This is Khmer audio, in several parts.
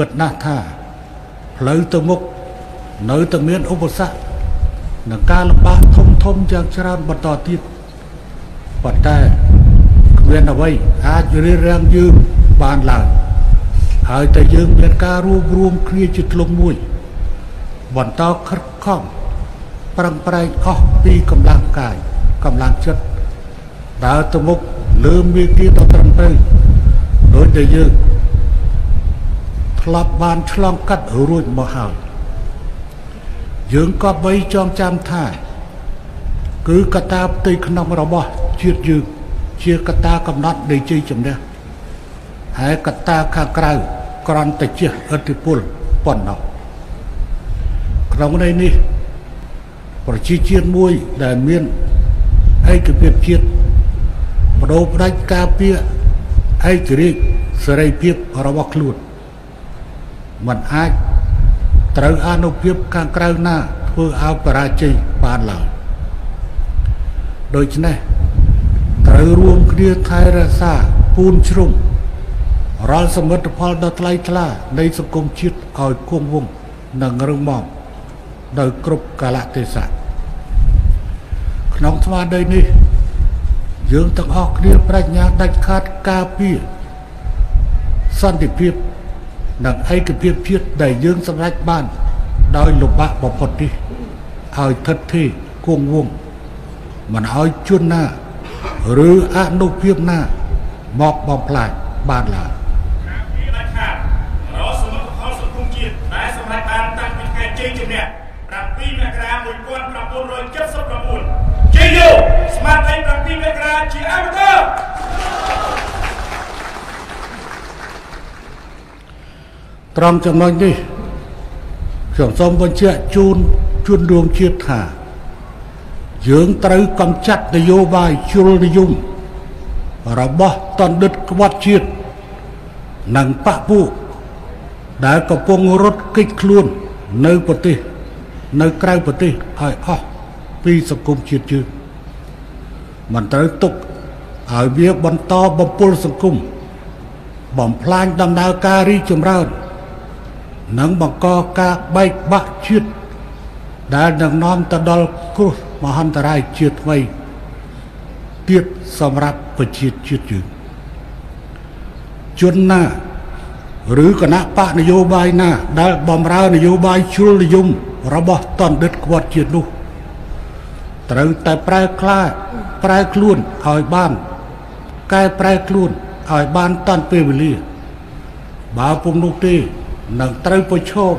ពិតណាស់ថាផ្លូវទៅមុខនៅតែមានឧបសគ្គនិងការលំបាកធំធំយ៉ាងច្រើនបន្តទៀតប៉ុន្តែគ្មានអ្វីអាចរារាំងយើងបានឡើយហើយតែយើងមានការរួមរួមគ្នាជាធ្លុងមួយ បន្តខិតខំប្រឹងប្រែងអស់ពីកម្លាំងកាយកម្លាំងចិត្តដើរទៅមុខលើមេគាដ៏ត្រឹមត្រូវដោយដែលយើង ធ្លាប់បានឆ្លងកាត់រួចមកហើយយើងក៏បីចងចាំថា គឺកត្តាផ្ទៃក្នុងរបស់ជាតិយើងជាកត្តាកំណត់នៃជ័យជំនះហើយកត្តាខាងក្រៅក្រន់តែជាឥទ្ធិពលប៉ុណ្ណោះក្នុងន័យនេះ ប្រជាជាតិមួយដែលមានឯកភាពជាតិបដូរផ្ដាច់ការពារឯករាជ្យសេរីភាពរបស់ខ្លួន มันអាចត្រូវអនុភាពខាងក្រៅណាធ្វើឲ្យបរាជ័យបានឡើយដូច្នេះត្រូវរួមគ្នាថែរក្សាពូនជ្រុំរាល់សមិទ្ធផលដ៏ថ្លៃថ្លានៃសង្គមជាតិឲ្យគង់វង្សនិងរឹងមាំដោយគ្រប់កាលៈទេសៈក្នុងស្មារតីនេះ យើងទាំងអស់គ្នាប្រាជ្ញាដាច់ខាតការពារសន្តិភាព និងឯកភាពជាតិដែលយើងសម្រេចបាន ដោយលំបាកបំផុតនេះឲ្យថិតថេរគង់វង្សមិនឲ្យជនណា ឬអនុភាពណាមកបំផ្លាញបានឡើយជ័យជំនះ7មករា1979ជ័យយោស្មារតី7មករាជាអមតៈ ត្រង់ចំណុចនេះខ្ញុំសូមបញ្ជាក់ជូនជូនរួមជាតិថា យើងត្រូវកំចាត់នយោបាយជ្រុលនិយមរបស់តណ្ឌិតក្បត់ជាតិនិងបពពួកដែលកំពុងរត់គេចខ្លួននៅប្រទេស នៅក្រៅប្រទេសឲ្យអស់ពីសង្គមជាតិយើងមិនត្រូវទុកឲ្យវាបន្តបំពុលសង្គមបំផ្លាញដំណើរការរីកចម្រើន និងបង្កការបែកបាក់ជាតិដែលនឹងនាំទៅដល់គ្រោះមហន្តរាយជាតិថ្មីទៀតសម្រាប់ប្រជាជាតិយើងជនណាឬគណៈបកនយោបាយណា ដែលបំរើនយោបាយជ្រុលនិយមរបស់តណ្ឌិតក្បត់ជាតិនោះ ត្រូវតែប្រែក្លាប្រែខ្លួនឲ្យបានកែប្រែខ្លួនឲ្យបានតាន់ពេលវេលាបើពុំនោះទេ នឹងត្រូវប្រឈម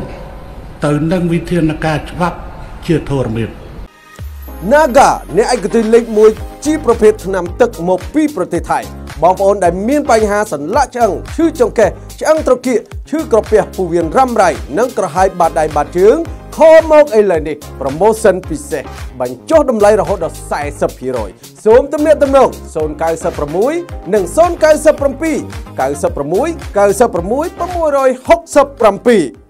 ទៅនឹងវិធានការច្បាប់ជាធរមាន Naga អ្នកឯកទេសលេខ1ជាប្រភេទថ្នាំទឹកមកពីប្រទេសថៃ បងប្អូនដែលមានបញ្ហាសន្លាក់ឆ្អឹងឈឺចង្កេះឆ្អឹងត្រគាកឈឺក្រពះពោះវៀនរ៉ាំរ៉ៃនិងក្រហាយបាតដៃបាតជើងខលមកឥឡូវនេះ promotion ពិសេសបញ្ចុះតម្លៃរហូតដល់40%សូមទំនាក់ទំនង096និង097 96 96 667